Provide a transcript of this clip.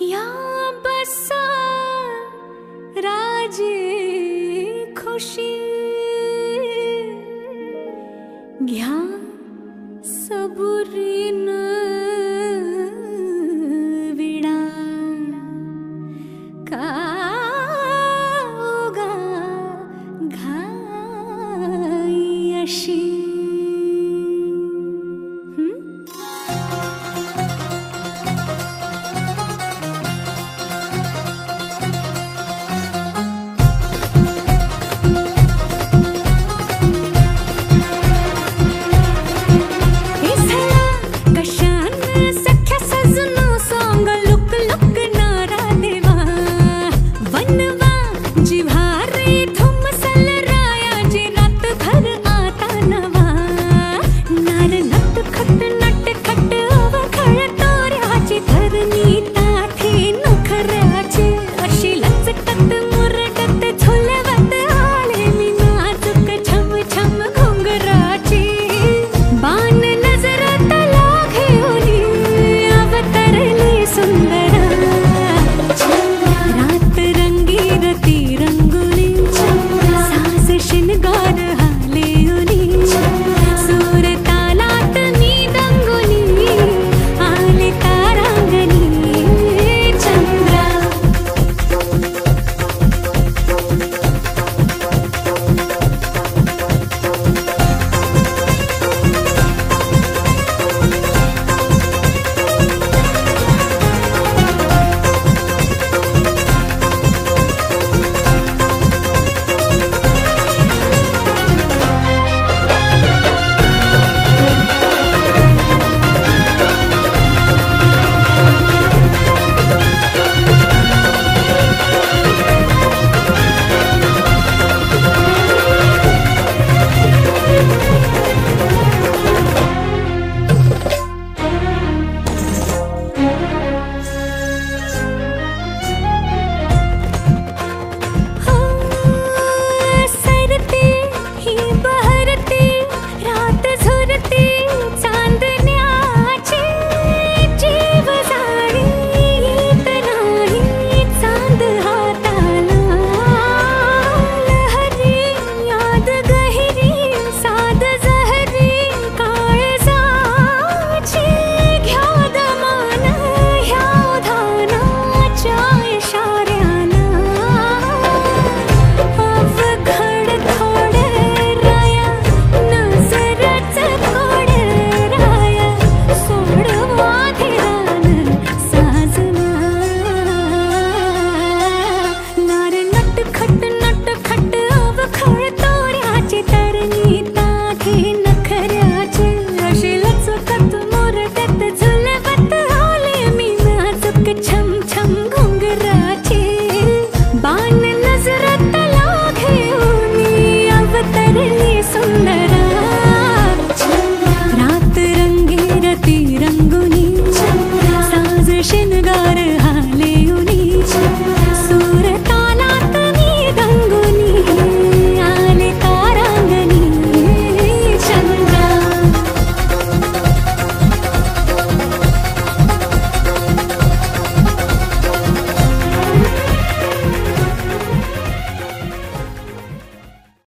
या बसा राजे खुशी। युशी य